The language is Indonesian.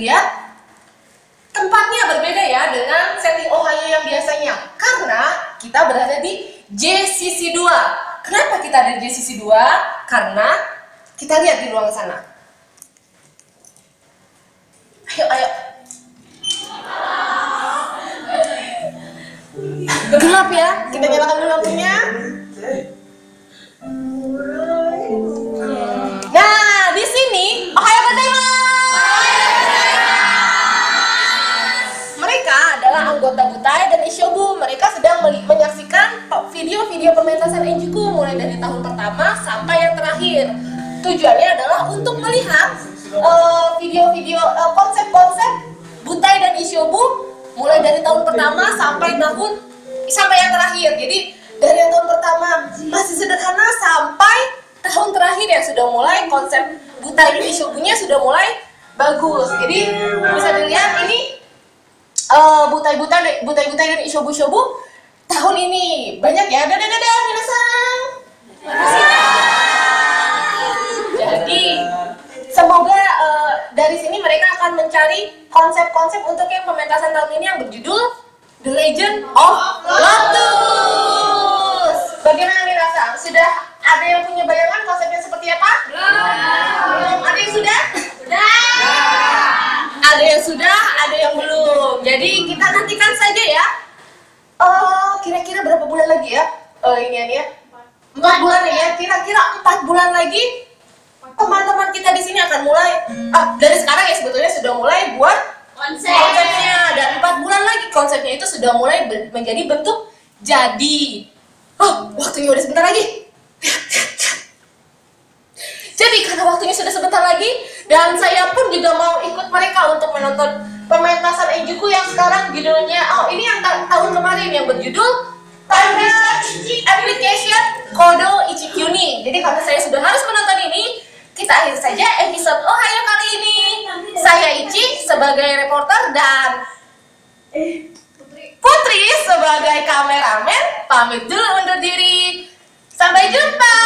dilihat tempatnya berbeda ya dengan setting Ohio yang biasanya. Karena kita berada di JCC2 kenapa kita ada di JCC2? karena kita lihat di ruang sana. Ayo ayo. Gelap ya kita nyalakan dulu lampunya. Video-video pementasan Enjuku mulai dari tahun pertama sampai yang terakhir. Tujuannya adalah untuk melihat eh, video-video eh, konsep-konsep Butai dan Ishobu mulai dari tahun pertama sampai tahun sampai yang terakhir. Jadi dari tahun pertama masih sederhana sampai tahun terakhir yang sudah mulai konsep Butai dan Ishobunya sudah mulai bagus. Jadi bisa dilihat ini eh butai-butai butai-butai dan ishobu-shobu tahun ini. Banyak ya. Dadah dadah minasan jadi semoga eh, dari sini mereka akan mencari konsep-konsep untuk yang pementasan tahun ini yang berjudul The Legend of Lotus. Bagaimana minasan sudah ada yang punya bayangan konsepnya seperti apa? Belum. Ada yang sudah. Ada yang sudah, ada yang belum. Jadi kita nantikan saja ya. Kira-kira berapa bulan lagi ya? Oh, ini ya. Empat bulan ya. Kira-kira empat bulan lagi teman-teman kita di sini akan mulai. Ah, dari sekarang ya sebetulnya sudah mulai buat Konsep. konsepnya dan empat bulan lagi konsepnya itu sudah mulai menjadi bentuk jadi. Oh, waktunya udah sebentar lagi. Jadi karena waktunya sudah sebentar lagi dan saya pun juga mau ikut mereka untuk menonton pementasan Enjuku yang sekarang judulnya oh ini yang ta- tahun kemarin yang berjudul Research Application Kodo Ichikyuni. Jadi karena saya sudah harus menonton ini, kita akhir saja episode Ohio kali ini. Saya Ichi sebagai reporter dan Putri sebagai kameramen pamit dulu undur diri. Sampai jumpa.